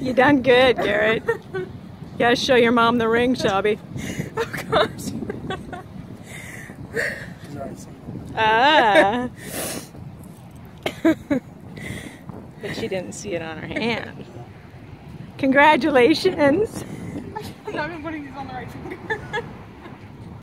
You done good, Garrett. You gotta show your mom the ring, Shelby. Oh gosh. Ah. but she didn't see it on her hand. Congratulations. I'm not even putting these on the right finger.